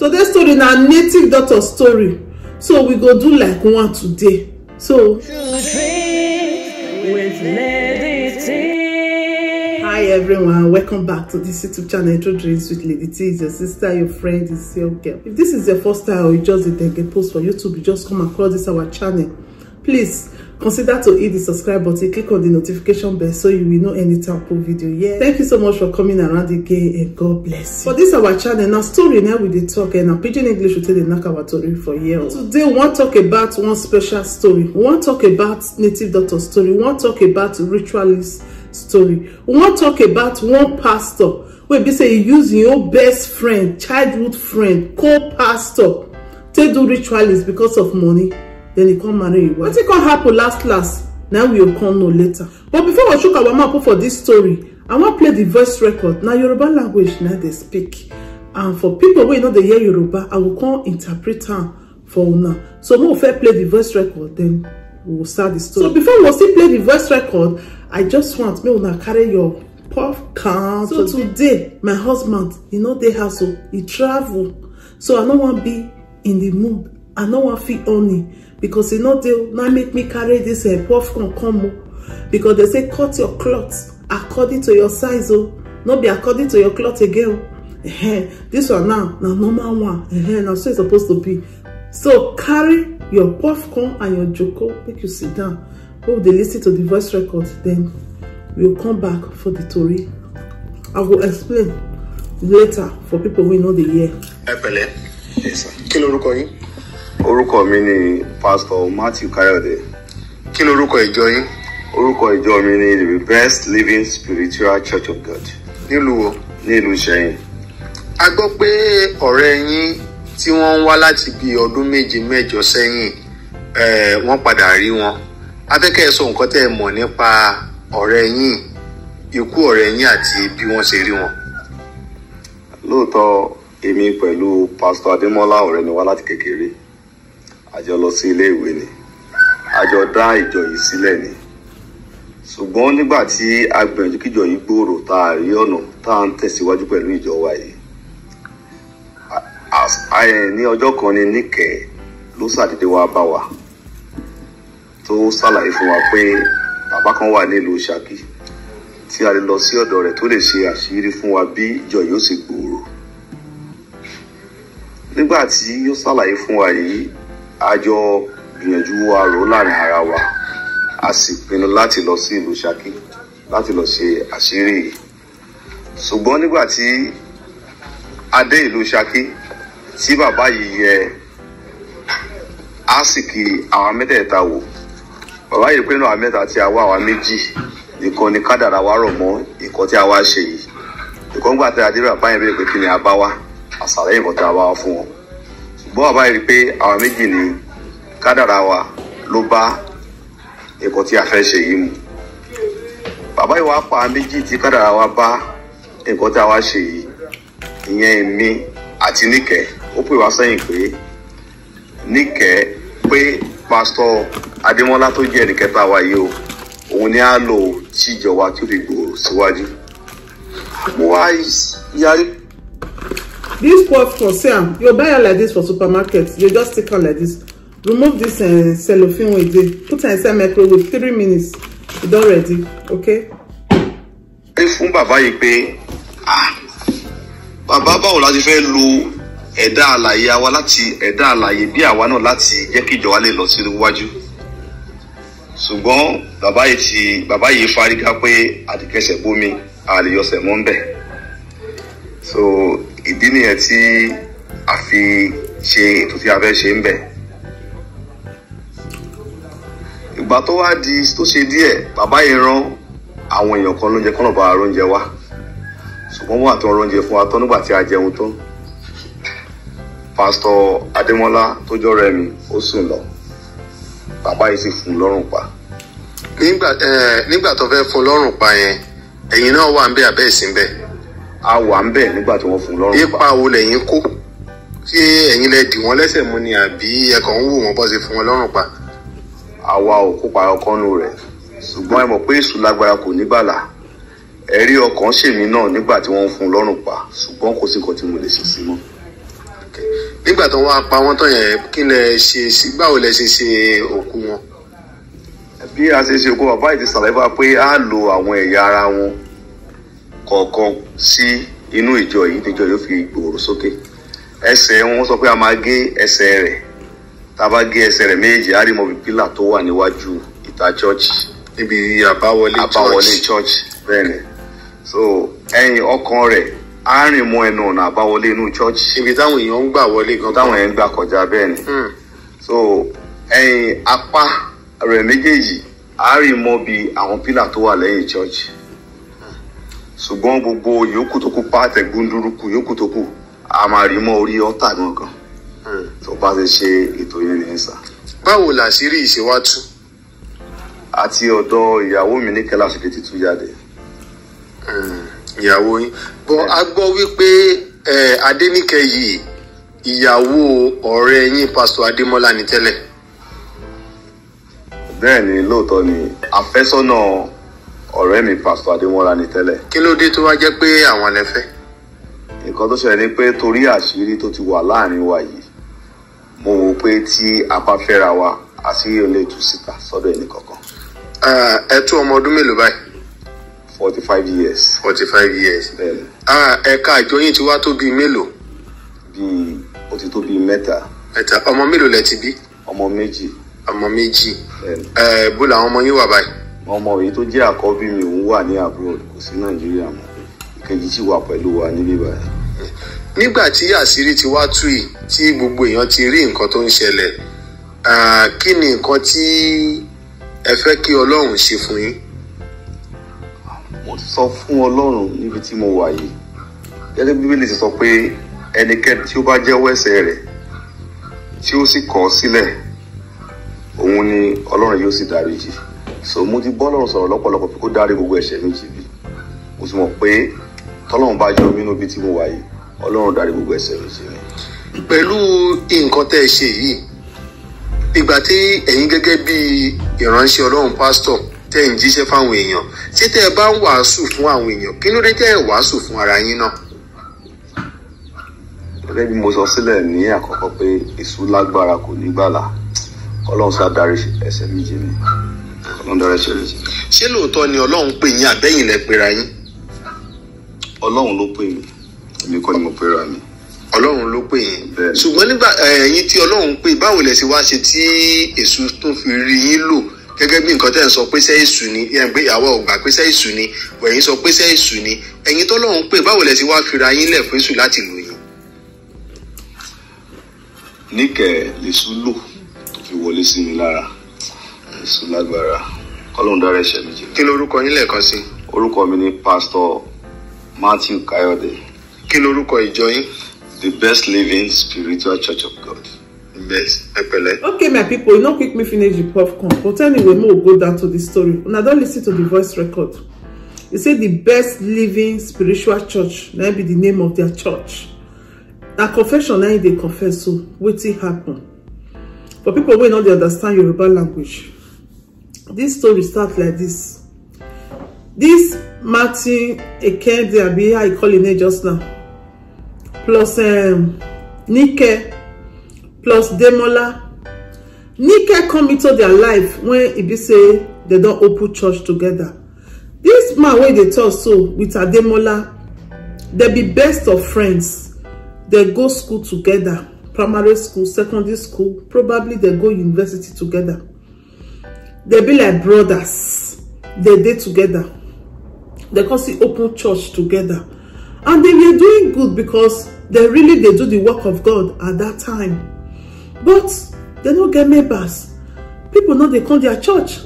today story na native doctor story. So we go do like one today. So. Hi everyone. Welcome back to this youtube channel. Intro dreams with lady t is your sister your friend is your girl. If this is your first time or you just dey get post for youtube you just come across this our channel please consider to hit the subscribe button click on the notification bell so you will know anytime put video. Yeah. Thank you so much for coming around again and god bless you. For this our channel now story now we dey talk and na pidgin english we take dey knack our tori for here. Today we wan talk about one special story. We wan talk about native doctor story. We wan talk about ritualist story. We wan talk about one pastor wey be say e use im own best friend childhood friend co-pastor take do ritualist because of money then e come marry im wife. Wetin come happen last last? Na we go come know later. But before we chook our mouth put for dis story i wan play di voice record. Na yoruba language na dey speak. And for pipo wey no dey hear yoruba i go come interpret am for una. So make we first play di voice record then we go start di story. So before we still play di voice record i just want make una carry your popcorn so today. My husband e no dey house o e travel. So i no wan be in the mood i no wan feel honey because e no dey na make me carry dis uh, popcorn come o because dem say cut your cloth according to your size o no be according to your cloth again o uh this one now na normal one. Uh na so e suppose to be. So carry your popcorn and your joko make you sit down. Wey we dey lis ten to the voice record then we go come back for the tori. I go explain later for people wey no dey hear. ẹ pẹ̀lẹ́. Kí lorúkọ yín orúkọ mi ni pastor matthew kayode. Kí lorúkọ ìjọ yín? Orúkọ ìjọ mi ni the best living spiritual church of god. Nílùú wo. ní ìlú ìṣẹyìn. A gbọ́ pé ọ̀rẹ́ yín tí wọ́n ń wá láti bí ọdún méje mẹ́jọ sẹ́yìn wọ́n padà rí wọn. Afẹ́kẹ́ sọ nǹkan tẹ́ ẹ mọ̀ nípa ọ̀rẹ́ yín ikú ọ̀rẹ́ yín àti bí wọ́n ṣe rí wọn. lóòótọ́ èmi pẹ̀lú pastor adémọ́lá ọ̀rẹ́ ni wá láti kékeré a jọ lọ sí ilé ìwé ni. A jọ dá ìjọ yìí sílẹ̀ ni. Ṣùgbọ́n nígbà tí a gbìyànjú kíjọ yìí gbòòrò tá a rí ọ̀nà tá a ń tẹ̀síwájú pẹ̀lú ìjọ wa yìí. Ní ọjọ́ kan ni níkẹ́ ló ṣàdédé wá bá wa tó ṣàlàyé fún wa pé bàbá kan wà nílùú Ṣakí tí a lè lọ sí ọ̀dọ̀ rẹ̀ tó lè ṣe àṣírí fún wa bí ìjọ yóò sì gbòòrò. Nígbà tí ó ṣàlàyé fún wa yìí a jọ gbìyànjú wa rò láàárín ara wa. A sì pinnu láti lọ sí ìlú Ṣakí láti lọ ṣe àṣírí yìí. Ṣùgbọ́n nígbà tí a dé ìlú Ṣakí tí bàbá yìí yẹ àsìkì àwọn mẹ́tẹ̀ẹ̀ta wò bàbá yìí pinnu àwọn mẹ́ta tí a wá àwa méjì ìkan ni kádàrá wa rọ̀ mọ́ ìkan tí a wá ṣe yìí. Ìkan gbà tí a dé bàbá yẹn bẹ̀rẹ̀ pé kí ni a bá wá àṣàlẹ́ ìkan tí a bá wá fún wọn ṣùgbọ́n bàbá yìí rí i pé àwa méjì ni kádàrá wa ló bá ìkan tí a fẹ́ ṣe yìí mu. Bàbá yìí wá pa àwọn méjì tí kádàrá wa bá nǹkan tí a wá ṣe yìí. Ìyẹn èmi àti níkẹ́ ó pè wá sẹ́yìn pé níkẹ́ pé pásítọ̀ adémọ́lá tó jẹ́ ẹnìkẹta wa yìí o òun ni á lò tíjọ wa tí ó fi gbòòrò síwájú. Mo wá yarí this popcorn see am you buy am like this for supermarket you just stick am like this. Remove this uh, cellophane wey dey put am inside microwave three minutes. E don ready okay. rí fún bàbá yìí pé bàbá báwo la ti fẹ́ lo ẹ̀dá àlàyé wa láti ẹ̀dá àlàyé bí àwa náà láti jẹ́ kí ìjọba lè lọ sí iwájú? Ṣùgbọ́n bàbá yìí ti bàbá yìí fárígá pé àdìkẹsẹ̀ bómi àlèyọsẹ̀ mọ́ ń so ìdí nìyẹn tí a fi ṣe ètò tí a fẹ́ ṣe ń bẹ̀. Ìgbà tó wá di tó ṣe díẹ̀ bàbá yìí rán àwọn èèyàn kan lóúnjẹ kọ́nà bá oúnjẹ wá. Ṣùgbọ́n wọ́n àtọ́ oúnjẹ fún wa tán nígbà tí a jẹun tán. Pásítọ̀ adémọ́lá tó jọ́rọ̀ mi ó sùn lọ. Bàbá yìí sì fún un lọ́rùn pa. Nígbà tó fẹ́ fún lọ́rùn pa yẹn ẹ̀yin náà wà ń bẹ àbẹ́ ìsìn bẹ́ẹ̀ a wà ń bẹ̀ nígbà tí wọ́n fún lọ́rùn pa. ipa wo lẹ̀yin kó? Ṣé ẹ̀yin lẹ dì wọ́n lẹ́sẹ̀ mú ni àbí ẹ̀kọ́ ń wò wọ́n bọ́ ṣe fún wọn lọ́rùn pa? Àwa ò kópa ọkàn nù rẹ̀. Ṣùgbọ́n ẹ mọ̀ pé èṣù lágbára kò ní bàlà. Ẹ̀rí ọkàn ṣèmí náà nígbà tí wọ́n ń fún lọ́rùn pa. Ṣùgbọ́n kò sí nǹkan tí mo lè ṣe sí mọ́. nígbà tó wọ́n á pa wọ́n tán yẹn kí lẹ ṣe sí báwo lẹ ṣe ṣe òkú wọn. bí a ṣe ṣe òkú bàbá pé a lo àwọn ẹ̀yà ara wọn kọ̀ọ̀kan sí inú ìjọ yìí níjọ yóò fi gbòòrò sókè. Ẹsẹ̀ wọn sọ pé a máa gé ẹsẹ̀ rẹ̀. Tá a bá gé ẹsẹ̀ rẹ̀ méjì á rí mọ́ bí pílà tó wà níwájú ìta chọ́ọ̀chì níbi àbáwọlé church. Bẹ́ẹ̀ ni. So ẹ̀yìn ọkàn rẹ̀ á rìn mọ́ ẹnu ọ̀nà àbáwọlé inú church. Ibi táwọn èèyàn ń gbà wọlé gan. táwọn yẹn ń gbà kọjá bẹ́ẹ̀ ni. Hmm. so ẹ̀yìn apá rẹ̀ méjèèjì á rìn mọ́ bí àwọn pílà tó wà lẹ́yìn church ṣùgbọ́n gbogbo yòókù tó kù pàtẹ gbúndúrúkú yòókù tó kù a máa rí mọ́ orí ọ́tà gangan. Hmm. tó bá ti ṣe ètò yẹn nìyẹn sá báwo làṣírí ìṣèwátú. àti ọ̀dọ̀ ìyàwó mi ní kẹlá ṣèké títú jáde. Ìyàwó yín. Bọ́ a gbọ́ wípé adéníkẹ́ yìí ìyàwó ọ̀rẹ́ yín pásítọ̀ adémọ́lá ní tẹ́lẹ̀. bẹ́ẹ̀ ni lóòótọ́ ni. Àfẹ́sọ́nà ọ̀rẹ́ mi pásítọ̀ adémọ́lá ni tẹ́lẹ̀. Kí ló dé tó wá jẹ́ pé àwọn lẹ fẹ́. nǹkan tó ṣẹlẹ̀ ni pé torí àṣírí tó ti wà láàárín wa yìí mo wò pé tí a bá fẹ́ra wa àṣírí ò lè tú síta sọ́dọ̀ ẹnì kankan. Ah, ẹ tó ọmọ ọdún mélòó báyìí? Forty five years. Forty five years. bẹ́ẹ̀ ni Ah, ẹ̀ka àjọ yín ti wá tó bíi mélòó? Bíi ó ti tó bíi mẹ́ta. Ẹ̀ta ọmọ mélòó lẹ ti bí? Ọmọ méjì. Ọmọ méjì. Ẹ̀ bó làwọn ọmọ yín wà báyìí. Ọmọ èyí tó jẹ́ àkọ́bí mi òun wà ní abroad kò sí nàìjíríà mọ́ ìkejì sì wà pẹ̀lú wa níbí báyìí. nígbà tí àṣírí ti wá tú yìí tí gbogbo èèyàn ti rí nǹkan tó ń ṣẹlẹ̀ kí ni nǹkan tí ẹ fẹ́ kí ọlọ́run ṣe fún yín. mo sọ fún ọlọ́run níbi tí mo wà yìí gẹ́gẹ́ bí bíbélì ti sọ pé ẹnikẹ́ni tí ó bá jẹ́wọ́ ẹ̀ṣẹ̀ rẹ̀ tí ó sì kọ̀ ọ́ sílẹ̀ òun ni ọlọ́run yóò sì dáríjì so mo ti bọ́ ọlọ́run sọ̀rọ̀ lọ́pọ̀lọpọ̀ pé kó dárí gbogbo ẹ̀ṣẹ̀ mi jì mí mo sì mọ̀ pé tọ́lọ́run bá yọ mí níbi tí mo wà yìí ọlọ́run dárí gbogbo ẹ̀ṣẹ̀ mi jì mí. pẹ̀lú nǹkan tẹ́ ẹ ṣe yìí ìgbà tí ẹ̀yin gẹ́gẹ́ bí ìránṣẹ́ ọlọ́run pásítọ̀ tẹ́ ń jíṣẹ́ fáwọn èèyàn tí tẹ́ ẹ bá ń wàásù fún àwọn èèyàn kí ló dé tẹ́ ẹ wàásù fún ara yín náà. gẹ́gẹ́ bí mo sọ sílẹ̀ ní àkọ́kọ́ pé èṣù lágbára kò ní gbàlà ọlọ́run sá dárí ẹ̀ṣẹ̀ mi jì mí jì mí. ṣé lóòótọ́ ni ọlọ́run pè yín àbẹ́yìn lẹ pera yín? Ọlọ́run ló pè mí. Èmi kọ́ ni mo pera mi. ọlọ́run ló pè yín. Ṣùgbọ́n nígbà ẹ̀yin tí ọlọ́run pè báwo lẹ ṣe wá ṣe tí èṣù tún fi rí yín lò? Gẹ́gẹ́ bí nǹkan tẹ́ ń sọ pé sẹ́ èṣù ni pé àwa ò gbà pé sẹ́ èṣù ni ẹ̀yin sọ pé sẹ́ èṣù ni. Ẹ̀yin tọ́lọ́run pè báwo lẹ ṣe wá fira yín lẹ̀ fún èṣù láti lò yín. níkẹ́ lèṣu lò tó fi wọlé sí mi lára èṣù lágbára. Kọ́lọ́run dára ẹ̀ṣẹ̀ mi jì mí. kí lorúkọ yín lẹ́ẹ̀kan sí? Orúkọ mi ni pastor matthew kayode. Kí lorúkọ ìjọ yín. the best living spiritual church of god. ẹ pẹ̀lẹ́. okay my people you no quick me finish the popcorn but anyway make we go down to the story. Una don lis ten to the voice record. E say the best living spiritual church na be the name of their church. Na confession na im dey confess so wetin happen? For people wey no dey understand yoruba language this story start like this. This martin ekende abi how e call im name just now plus um, nike plus demola. Nike come into their life when e be say dem don open church together. This man wey dey talk so with ademola dem be best of friends. Dem go school together primary school secondary school probably dem go university together dem be like brothers. They dey together. They come see open church together. And they were doing good because they really dey do the work of god at that time. But they no get members people no dey come their church.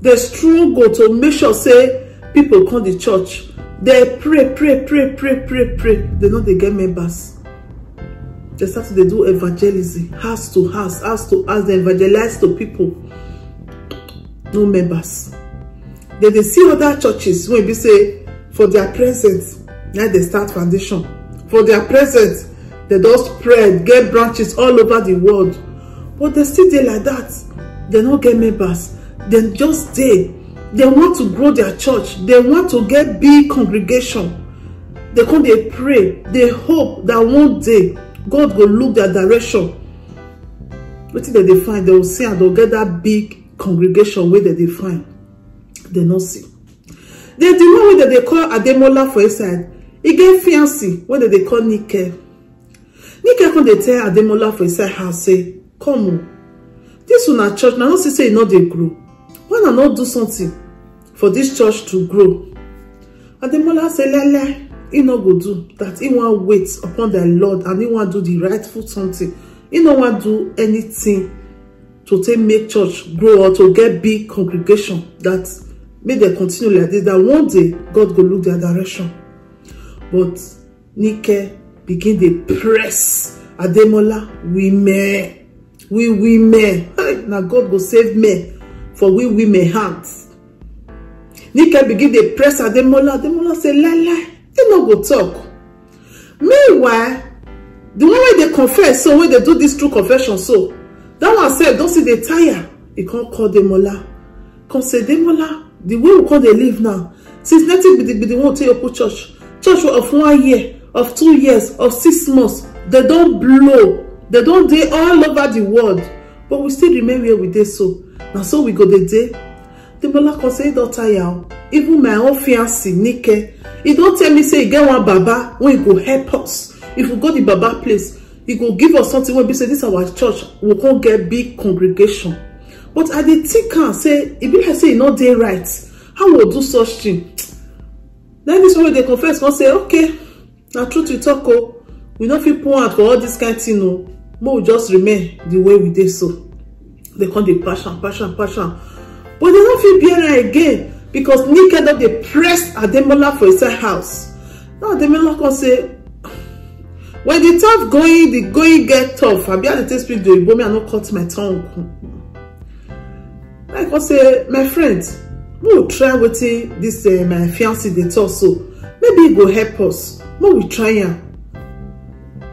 They struggle to make sure say people come the church. They pray pray pray pray pray pray. They no dey get members they start to do evangelism. House to house house to house. Dey evangelize to people no members. Dem dey see other churches wey be say for their presence na dey start foundation. For their presence dem don spread get branches all over the world. But dem still dey like that. Dem no get members. Dem just dey. Dem want to grow their church. Dem want to get big congregation. Dem come dey pray. Dey hope that one day god go look their direction. Wetin dem dey find dem go see am dem go get that big congregation wey dem dey find dem no see. Then the one wey dem dey call ademola for inside e get fiancé wey dem dey call nike nike come dey tell ademola for inside house say come o dis una church na no see say e no dey grow. Why una no do something for dis church to grow? Ademola say lele e no go do that. E wan wait upon the lord and e wan do the rightful something. E no wan do anything to take make church grow or to get big congregation that make dem continue like this that one day god go look their direction. But nike begin dey press ademola women we women. Na god go save men for we women hands nike begin dey press ademola. Ademola say lie e no go talk. Meanwhile the one wey dey confess so wey dey do this true confession so that one sef don still dey tire. E come call demola. Come say demola the way we come dey live now since nothing gidigidi wey we take open church. Church of one year of two years of six months dem don blow. Dem don dey all over the world. But we still remain where we dey so na so we go dey dey. Demola come say e tire even my own fiancé nike e don tell me say e get one baba wey go help us. If we go the baba place e go give us something wey be say this our church. We come get big congregation. But i dey think am say e be like say e no dey right how we do such thing? Then this one wey dey confess come say okay na truth you talk o we no fit put hand for all this kind thing o make we just remain the way we dey so. They come dey pass am pass am pass am. But they no fit bear am again because nike don dey press ademola for inside house. Now ademola come say when the tough going the going get tough abi i dey take speak the oyibo me i no cut my tongue. I come say my friend make we try wetin this uh, my fiancé dey talk so maybe e go help us. Make we try am.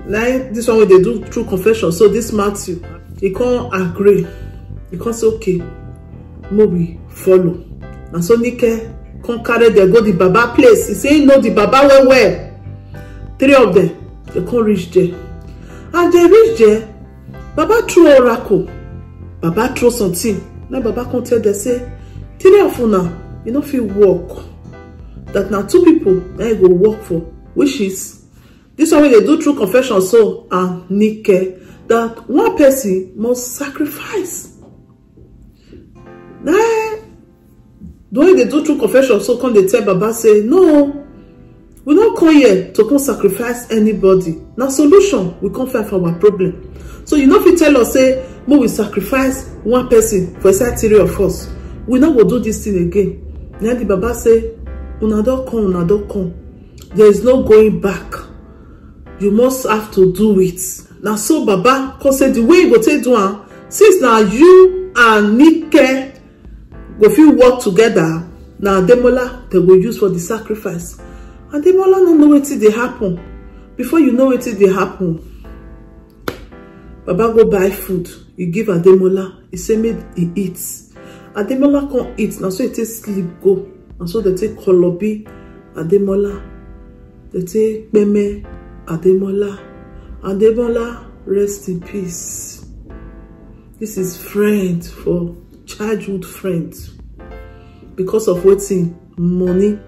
Na this one wey dey do true confession so this matthew e come agree. E come say okay make we follow. Na so nike come carry dem go the baba place. E say e know the baba well well. Three of dem dem come reach there as dem reach there baba throw oracle. Baba throw something. Na baba come tell dem say three of una e no fit work. That na two people na e go work for which is this one wey dey do true confession so and nike. That one person must sacrifice. Na the way dey do true confession so come dey tell baba say no we no come here to come sacrifice anybody. Na solution we come find for our problem. So you no fit tell us say make we sacrifice one person for inside three of us. We no go do this thing again. Na the baba say una come una come. There is no going back. You must have to do it. Na so baba come say the way you go take do am since na you and nike go fit work together na ademola dem go use for the sacrifice ademola no know wetin dey happen. Before you know wetin dey happen baba go buy food. E give ademola e say make e eat. Ademola come eat. Na so e take sleep go. Na so dem take kolobi ademola dem take kpeme ademola ademola rest in peace. This is friend for childhood friend. Because of wetin? Money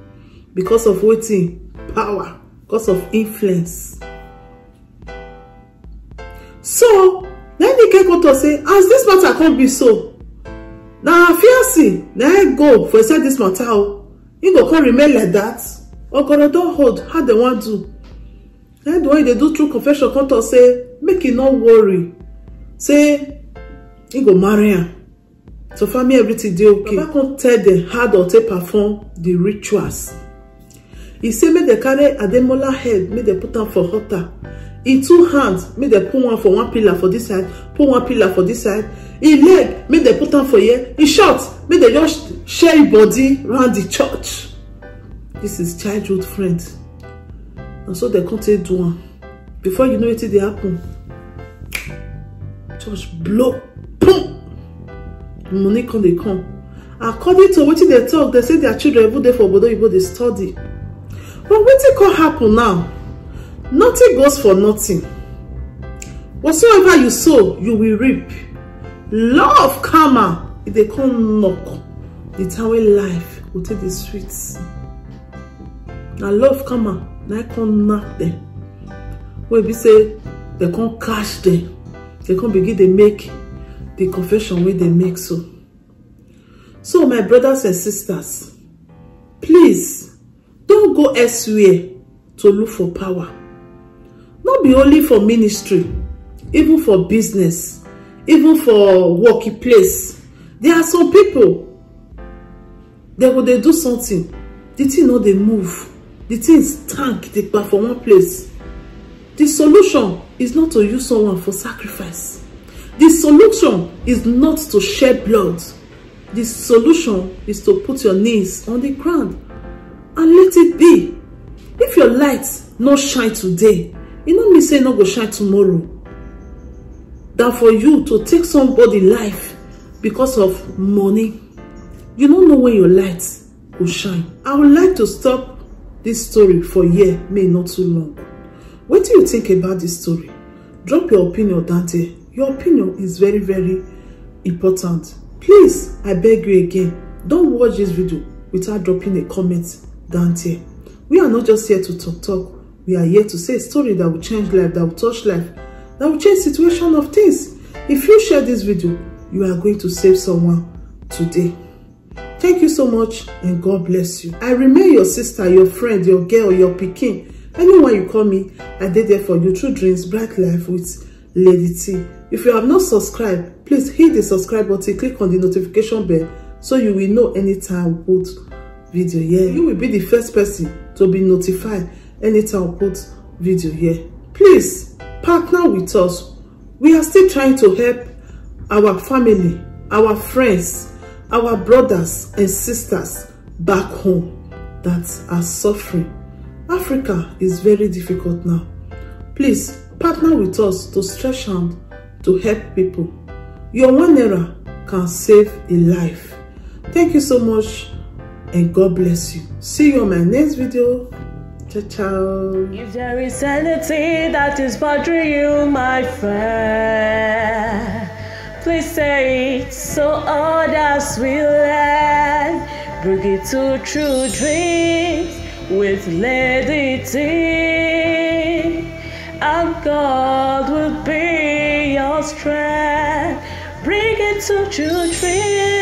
because of wetin power. Because of influence. So na nike go talk say. As dis matter come be so na fiancé na i go for inside dis matter o e go come remain like dat ogoro don hold. How dem wan do? Na the one dey do true confession come talk say make e no worry. Say e go marry am. So family everything dey okay. Baba come tell dem how dem take perform the rituals e say make dem carry ademola head make dem put am for altar e two hands make dem put one for one pillar for this side put one pillar for this side. E leg make dem put am for here. E short make dem just share body round the church. This is childhood friend na so dem come take do before you know wetin dey happen. Church blow. Boom! Money come dey come. According to wetin dem talk dem say their children even dey for obodo oyibo dey study but wetin come happen now? Nothing goes for nothing. Whatsoever you sow you will reap. Law of karma e dey come knock the time wey life go take dey sweet na law of karma na come knack dem. Wey be say dem come catch dem. Dem come begin dey make the confession wey dem make so. So my brothers and sisters please don go elsewhere to look for power. No be only for ministry even for business even for workplace. There are some people dem go dey do something the thing no dey move the thing stank tekpa for one place. The solution is not to use someone for sacrifice. The solution is not to shed blood. The solution is to put your knees on the ground and let it be if your light no shine today e no mean say e no go shine tomorrow. Than for you to take somebody life because of money. You no know when your light go shine. I would like to stop this story for here may not too long. Wetin you think about this story? Drop your opinion there. Your opinion is very very important. Please i beg you again don watch this video without dropping a comment there we are not just here to talk talk. We are here to say a story that will change life that will touch life that will change situation of things. If you share this video you are going to save someone today. Thank you so much and god bless you. I remain your sister your friend your girl your pikin. Anyone you call me i dey there for you through dreams bright life with lady t. If you have not subscribed please hit the subscribe button click on the notification bell so you will know anytime we put video here. You will be the first person to be notified anytime we put video here. Please partner with us. We are still trying to help our family our friends our brothers and sisters back home that are suffering. Africa is very difficult now. Please partner with us to stretch hand to help people. Your one naira can save a life. Thank you so much and god bless you. See you on my next video. Ciao ciao. If there is anything that is bothering you, my friend, please say it so others will learn. Bring it to true dreams with Lady T, and God will be your strength. Bring it to true dreams